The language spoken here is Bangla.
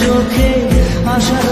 চোখে আশার